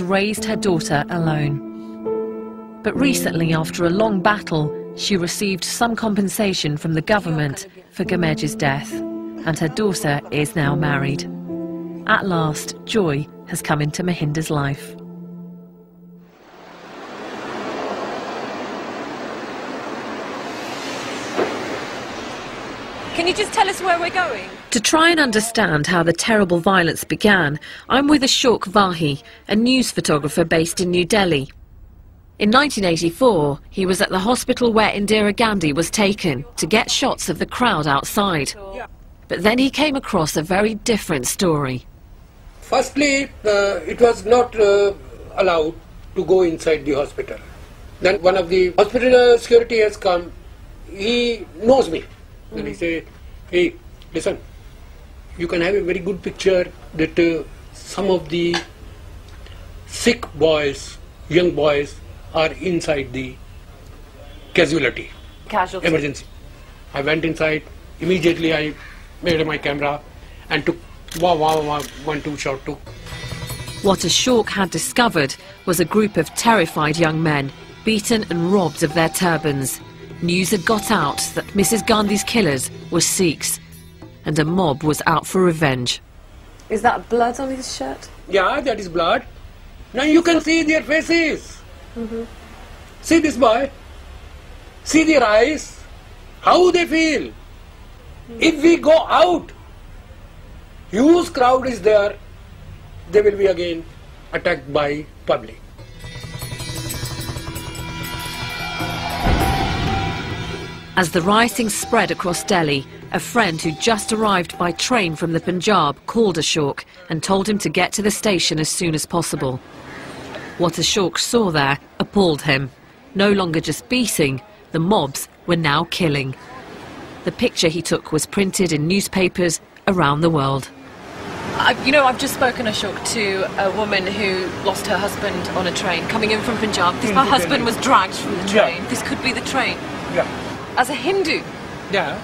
raised her daughter alone. But recently, after a long battle, she received some compensation from the government for Gamej's death, and her daughter is now married. At last, joy has come into Mahinder's life. Can you just tell us where we're going? To try and understand how the terrible violence began, I'm with Ashok Vahi, a news photographer based in New Delhi. In 1984, he was at the hospital where Indira Gandhi was taken to get shots of the crowd outside. But then he came across a very different story. Firstly, uh, it was not uh, allowed to go inside the hospital. Then one of the hospital security has come. He knows me. Then he say, hey, listen, you can have a very good picture that uh, some of the Sikh boys, young boys, are inside the casualty, Casualty. emergency. I went inside, immediately I made my camera and took wow, wow, wow, one, two shot, two. What Ashok had discovered was a group of terrified young men, beaten and robbed of their turbans. News had got out that Mrs. Gandhi's killers were Sikhs, and a mob was out for revenge. Is that blood on his shirt? Yeah, that is blood. Now you can see their faces. Mm-hmm. See this boy. See their eyes. How they feel. Mm-hmm. If we go out, huge crowd is there. They will be again attacked by public. As the rioting spread across Delhi, a friend who just arrived by train from the Punjab called Ashok and told him to get to the station as soon as possible. What Ashok saw there appalled him. No longer just beating, the mobs were now killing. The picture he took was printed in newspapers around the world. I, you know, I've just spoken, Ashok, to a woman who lost her husband on a train coming in from Punjab. This, her mm-hmm. husband was dragged from the Yeah. train. This could be the train. Yeah. As a Hindu, Yeah.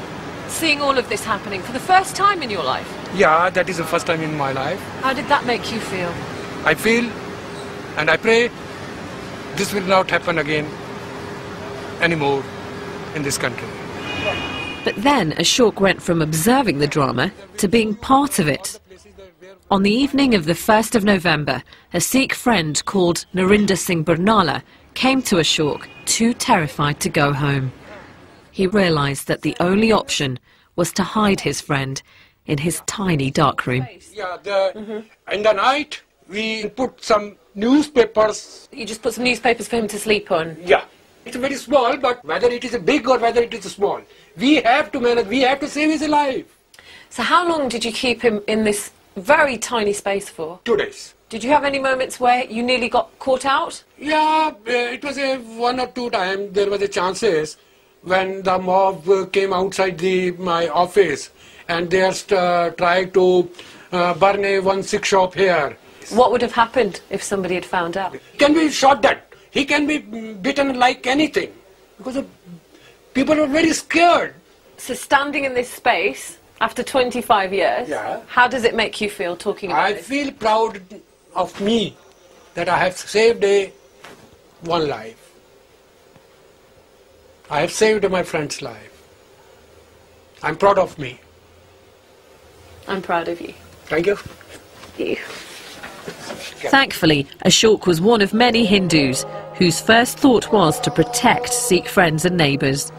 seeing all of this happening for the first time in your life, Yeah, that is the first time in my life. how did that make you feel? I feel and I pray this will not happen again anymore in this country. But then Ashok went from observing the drama to being part of it. On the evening of the 1st of November, a Sikh friend called Narinder Singh Barnala came to Ashok, too terrified to go home. He realised that the only option was to hide his friend in his tiny dark room. Yeah, the, in the night we put some newspapers. You just put some newspapers for him to sleep on. Yeah, it's very small, but whether it is big or whether it is small, we have to manage. We have to save his life. So how long did you keep him in this very tiny space for? Two days. Did you have any moments where you nearly got caught out? Yeah, uh, it was a one or two times There was a chances when the mob came outside the my office and they are uh, trying to uh, burn a one six shop here. What would have happened if somebody had found out? Can be shot dead. He can be beaten like anything because people are very scared. So standing in this space after 25 years, Yeah. how does it make you feel talking about I this? feel proud of me that I have saved a one life. I have saved my friend's life. I'm proud of me. I'm proud of you. Thank you. you. Thankfully, Ashok was one of many Hindus whose first thought was to protect Sikh friends and neighbours.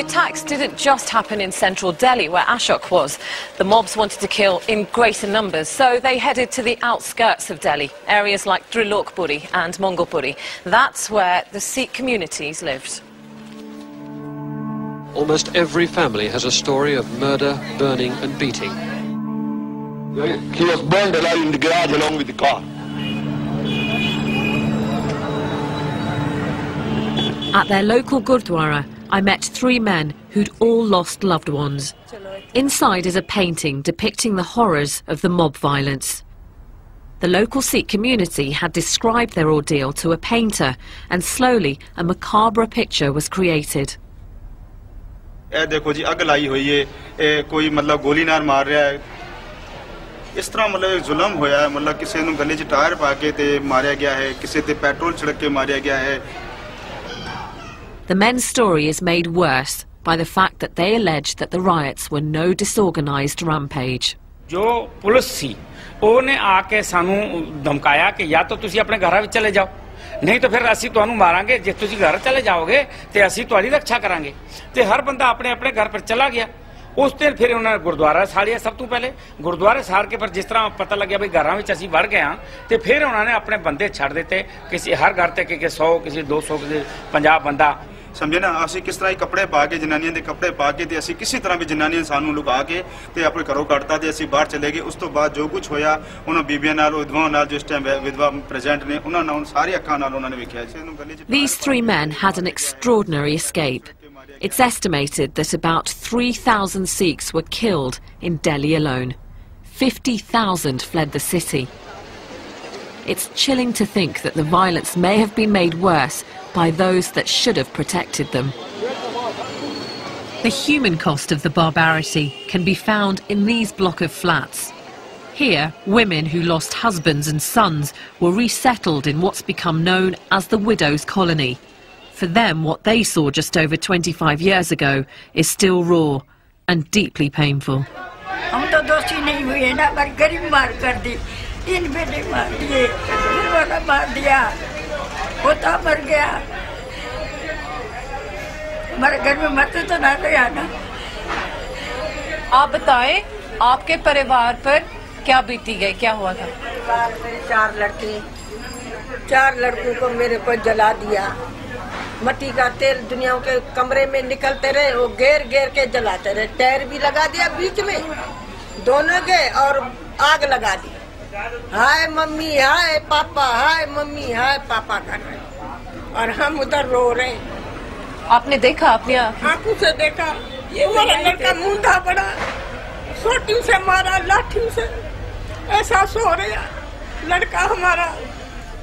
The attacks didn't just happen in central Delhi, where Ashok was. The mobs wanted to kill in greater numbers, so they headed to the outskirts of Delhi, areas like Trilokpuri and Mangolpuri. That's where the Sikh communities lived. Almost every family has a story of murder, burning, and beating. He was burned alive in the garage along with the car. At their local Gurdwara, I met three men who'd all lost loved ones. Inside is a painting depicting the horrors of the mob violence. The local Sikh community had described their ordeal to a painter, and slowly a macabre picture was created. ਇਹ ਦੇਖੋ ਜੀ ਅੱਗ ਲਾਈ ਹੋਈ ਏ ਇਹ ਕੋਈ ਮਤਲਬ ਗੋਲੀ ਨਾਲ ਮਾਰ ਰਿਹਾ ਹੈ ਇਸ ਤਰ੍ਹਾਂ ਮਤਲਬ ਇੱਕ ਜ਼ੁਲਮ ਹੋਇਆ ਹੈ ਮਤਲਬ ਕਿਸੇ ਨੂੰ ਗਲੇ 'ਚ ਟਾਇਰ ਪਾ ਕੇ ਤੇ ਮਾਰਿਆ ਗਿਆ ਹੈ ਕਿਸੇ ਤੇ ਪੈਟਰੋਲ ਛਿੜਕ ਕੇ ਮਾਰਿਆ ਗਿਆ ਹੈ The men's story is made worse by the fact that they allege that the riots were no disorganized rampage. ਜੋ ਪੁਲਿਸ ਸੀ ਉਹਨੇ ਆ ਕੇ ਸਾਨੂੰ ਧਮਕਾਇਆ ਕਿ ਜਾਂ ਤਾਂ ਤੁਸੀਂ ਆਪਣੇ ਘਰਾਂ ਵਿੱਚ ਚਲੇ ਜਾਓ ਨਹੀਂ ਤਾਂ ਫਿਰ ਅਸੀਂ ਤੁਹਾਨੂੰ ਮਾਰਾਂਗੇ ਜੇ ਤੁਸੀਂ ਘਰ ਚਲੇ ਜਾਓਗੇ ਤੇ ਅਸੀਂ ਤੁਹਾਡੀ ਰੱਖਿਆ ਕਰਾਂਗੇ ਤੇ ਹਰ ਬੰਦਾ ਆਪਣੇ ਆਪਣੇ ਘਰ ਪਰ ਚਲਾ ਗਿਆ ਉਸ ਦਿਨ ਫਿਰ ਉਹਨਾਂ ਨੇ ਗੁਰਦੁਆਰਾ ਸਾੜਿਆ ਸਭ ਤੋਂ ਪਹਿਲੇ ਗੁਰਦੁਆਰੇ ਸਾੜ ਕੇ ਪਰ ਜਿਸ ਤਰ੍ਹਾਂ ਪਤਾ ਲੱਗਿਆ ਵੀ ਘਰਾਂ ਵਿੱਚ ਅਸੀਂ ਵੜ ਗਏ ਹਾਂ ਤੇ ਫਿਰ ਉਹਨਾਂ ਨੇ ਆਪਣੇ ਬੰਦੇ ਛੱਡ ਦਿੱਤੇ ਕਿਸੇ ਹਰ ਘਰ ਤੇ ਕਿ 100 ਕਿਸੇ 200 ਕਿਸੇ 50 ਬੰਦਾ ਸਮਝੇ ਨਾ ਅਸੀਂ ਕਿਸ ਤਰ੍ਹਾਂ ਹੀ ਕੱਪੜੇ ਪਾ ਕੇ ਜਨਾਨੀਆਂ ਦੇ ਕੱਪੜੇ ਪਾ ਕੇ ਤੇ ਅਸੀਂ ਕਿਸੇ ਤਰ੍ਹਾਂ ਵੀ ਜਨਾਨੀਆਂ ਸਾਨੂੰ ਲੁਕਾ ਕੇ ਤੇ ਆਪਣੇ ਘਰੋਂ ਕੱਢਤਾ ਤੇ ਅਸੀਂ ਬਾਹਰ ਚਲੇ ਗਏ ਉਸ ਤੋਂ ਬਾਅਦ ਜੋ ਕੁਝ ਹੋਇਆ ਉਹਨਾਂ ਬੀਬੀਆਂ ਨਾਲ ਵਿਧਵਾਵਾਂ ਨਾਲ ਜਿਸ ਟਾਈਮ ਵਿਧਵਾ ਪ੍ਰੈਜ਼ੈਂਟ ਨੇ ਉਹਨਾਂ ਨਾਲ ਸਾਰੀ ਅੱਖਾਂ ਨਾਲ ਉਹਨਾਂ ਨੇ ਵੇਖਿਆ ਸੀ ਇਹਨੂੰ ਗਲੇ 'ਚ These three men had an extraordinary escape. It's estimated that about 3,000 Sikhs were killed in Delhi alone. 50,000 fled the city. It's chilling to think that the violence may have been made worse by those that should have protected them. The human cost of the barbarity can be found in these block of flats. Here, women who lost husbands and sons were resettled in what's become known as the widow's colony. For them, what they saw just over 25 years ago is still raw and deeply painful. पर तीन बेटे मार दिए मार दिया। पोता मर गया। हमारे घर में मरते तो ना गया ना। आप बताएँ आपके परिवार पर क्या बीती गई क्या हुआ था? परिवार में चार लड़के। चार लड़कों को मेरे को जला दिया। मट्टी का तेल दुनिया के कमरे में निकलते रहे वो घेर घेर के जलाते रहे। टायर भी लगा दिया बीच में। दोनों के और आग लगा दी। हाय मम्मी हाय पापा हाय मम्मी हाय पापा कर रहे और हम उधर रो रहे हैं। आपने देखा अपनी आँख- से देखा। ये मेरा लड़का मुंडा बड़ा सोटी से मारा लाठी से। ऐसा सो रहा लड़का हमारा।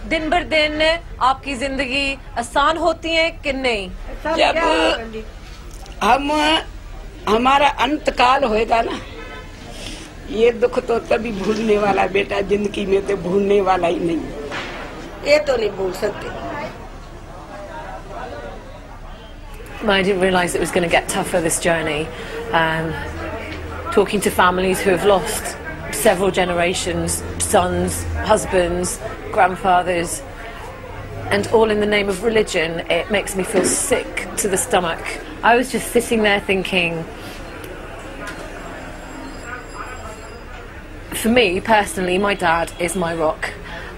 दिन भर दिन आपकी ज़िंदगी आसान होती है कि नहीं? जब हम हमारा अंतकाल होएगा ना ये दुख तो तभी भूलने वाला बेटा जिंदगी में तो भूलने वाला ही नहीं ये तो नहीं भूल सकते I didn't realise it was going to get tougher this journey. Um, talking to families who have lost several generations, sons, husbands, grandfathers, and all in the name of religion, it makes me feel sick to the stomach. I was just sitting there thinking, for me personally, my dad is my rock.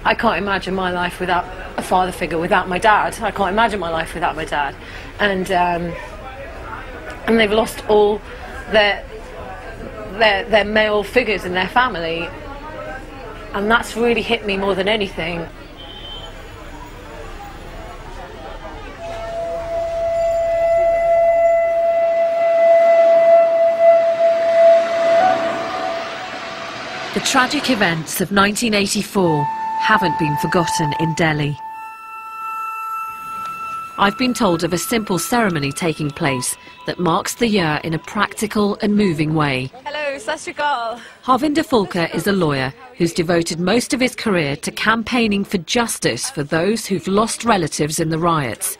I can't imagine my life without a father figure, without my dad. I can't imagine my life without my dad. And um, and they've lost all their their their male figures in their family, and that's really hit me more than anything. The tragic events of 1984 haven't been forgotten in Delhi. I've been told of a simple ceremony taking place that marks the year in a practical and moving way. Hello, Sat Sri Akal. Harvinder Phoolka is a lawyer who's devoted most of his career to campaigning for justice for those who've lost relatives in the riots.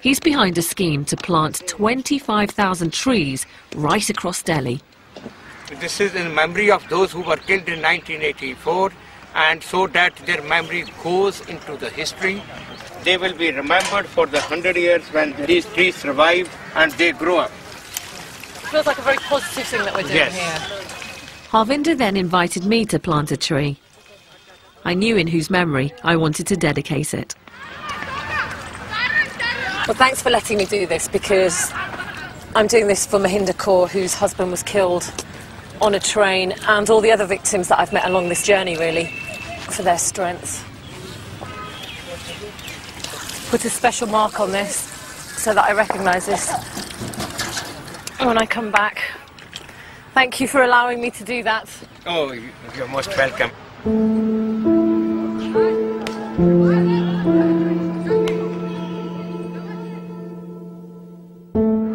He's behind a scheme to plant 25,000 trees right across Delhi. This is in memory of those who were killed in 1984 and so that their memory goes into the history. They will be remembered for the 100 years when these trees survive and they grow up. It Feels like a very positive thing that we're doing Yes. here. Harvinder then invited me to plant a tree. I knew in whose memory I wanted to dedicate it. Well, thanks for letting me do this because I'm doing this for Mahinder Kaur, whose husband was killed on a train, and all the other victims that I've met along this journey, really, for their strength. Put a special mark on this so that I recognise this when I come back. Thank you for allowing me to do that. Oh, you- you're most welcome.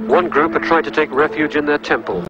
One One group had tried to take refuge in their temple.